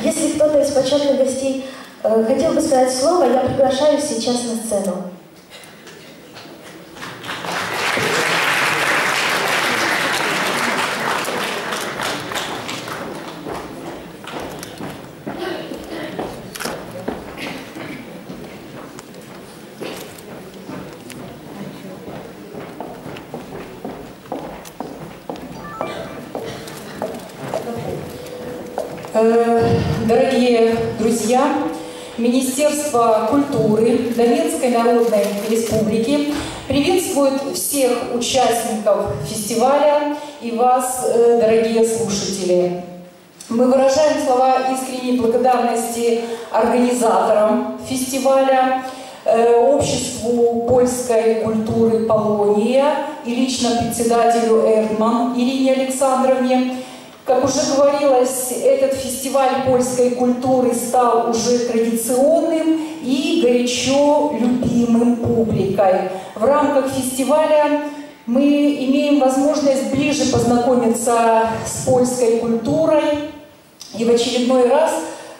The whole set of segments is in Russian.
Если кто-то из почетных гостей э, хотел бы сказать слово, я приглашаю сейчас на сцену. Дорогие друзья, Министерство культуры Донецкой Народной Республики приветствует всех участников фестиваля и вас, э, дорогие слушатели. Мы выражаем слова искренней благодарности организаторам фестиваля, э, обществу польской культуры «Полония» и лично председателю Эрдман Ирине Александровне, как уже говорилось, этот фестиваль польской культуры стал уже традиционным и горячо любимым публикой. В рамках фестиваля мы имеем возможность ближе познакомиться с польской культурой и в очередной раз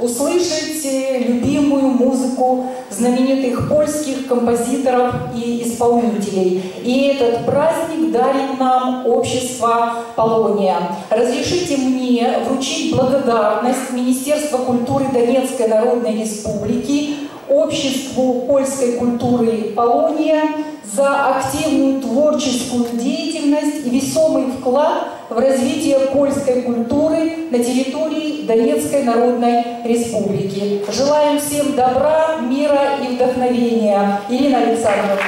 услышать любимую музыку знаменитых польских композиторов и исполнителей. И этот праздник дарит нам общество Полония. Разрешите мне вручить благодарность Министерства культуры Донецкой Народной Республики обществу польской культуры Полония за активную творческую деятельность и весомый вклад в развитие польской культуры на территории Донецкой Народной Республики. Желаем всем добра, мира и вдохновения. Ирина Александровна.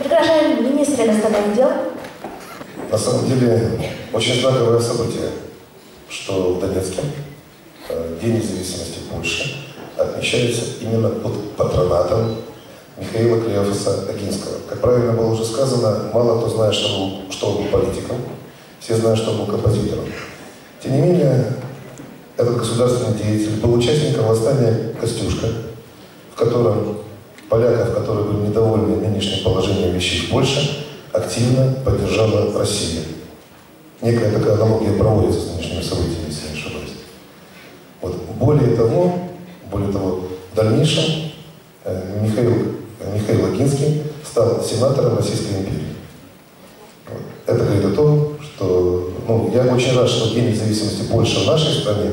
Приглашаем министра иностранных дел. На самом деле, очень знаковое событие, что в Донецке э, День независимости Польши отмечается именно под патронатом Михаила Клеофаса Агинского. Как правильно было уже сказано, мало кто знает, что, был, что он был политиком, все знают, что он был композитором. Тем не менее, этот государственный деятель был участником восстания «Костюшка», в котором поляков, которые были недовольны нынешним положением вещей в Польше, активно поддержала Россия. Некая такая аналогия проводится с нынешними событиями, если не ошибаюсь. Вот. Более того, более того, в дальнейшем э, Михаил, Михаил Агинский стал сенатором Российской империи. Это говорит о том, что ну, я очень рад, что День независимости Польши в нашей стране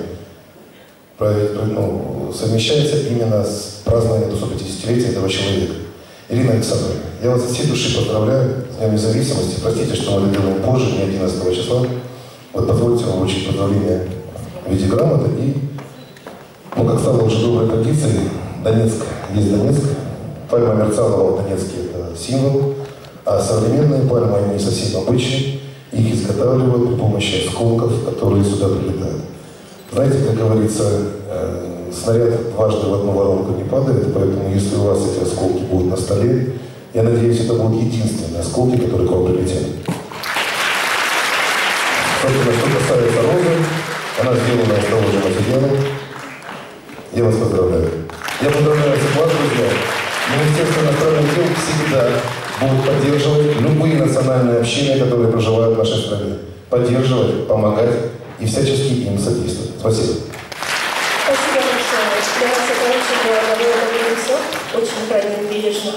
ну, совмещается именно с празднованием 250-летия этого человека. Ирина Александровна, я вас от всей души поздравляю с Днем независимости. Простите, что мы делаем позже, не 11 числа. Вот позвольте вам вручить поздравления в виде грамоты. И, ну, как стало уже доброй традицией, Донецк есть Донецк. Пальма Мерцалова в это символ. А современные пальмы, они не совсем обычные. Их изготавливают при помощи осколков, которые сюда прилетают. Знаете, как говорится, э, снаряд дважды в одну воронку не падает, поэтому если у вас эти осколки будут на столе, я надеюсь, это будут единственные осколки, которые к вам прилетят. Собственно, что касается розы, она сделана из того же материала. Я вас поздравляю. Я поздравляю всех вас, друзья. Министерство иностранных дел всегда будет поддерживать любые национальные общины, которые проживают в нашей стране. Поддерживать, помогать и всячески им содействовать. Спасибо. Спасибо большое. Для вас это очень было, хорошо, очень правильно, бережно.